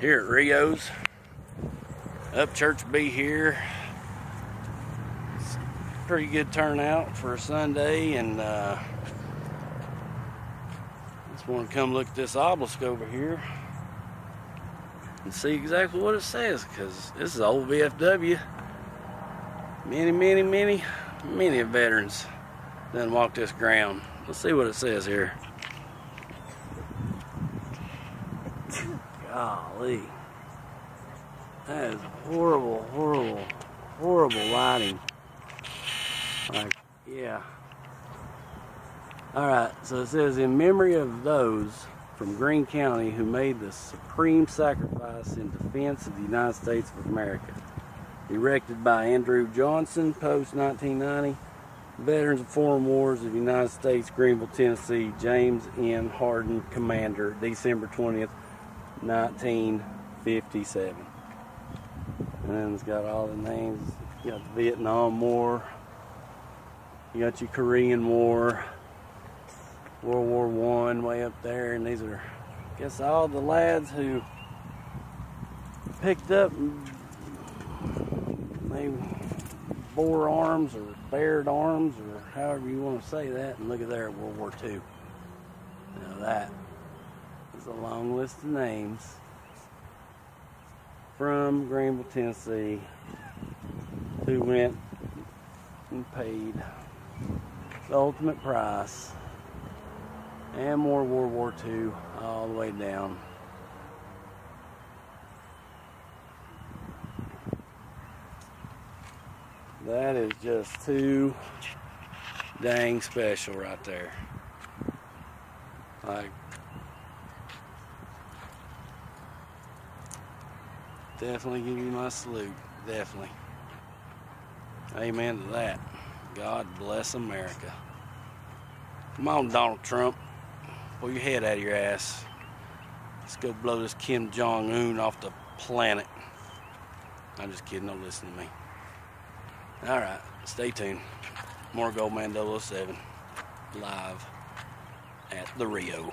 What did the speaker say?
here at Rio's. Up Church B here. Pretty good turnout for a Sunday, and uh, just want to come look at this obelisk over here and see exactly what it says, because this is old VFW. Many, many, many, many veterans done walked this ground. Let's see what it says here. Golly. That is horrible, horrible, horrible lighting. Like, yeah. Alright, so it says, in memory of those from Greene County who made the supreme sacrifice in defense of the United States of America. Erected by Andrew Johnson, post 1990. Veterans of Foreign Wars of the United States, Greeneville, Tennessee, James N. Hardin, Commander, December 20th, 1957. And then it's got all the names. You got the Vietnam War. You got your Korean War. World War One way up there, and these are, I guess, all the lads who picked up they bore arms or bared arms or however you want to say that. And look at there World War II. Now that is a long list of names from Greeneville, Tennessee, who went and paid the ultimate price and more World War II all the way down. That is just too dang special right there. Like, definitely give you my salute. Definitely. Amen to that. God bless America. Come on, Donald Trump. Pull your head out of your ass. Let's go blow this Kim Jong Un off the planet. I'm just kidding. Don't listen to me. All right, stay tuned. More Goldman 007 live at the Rio.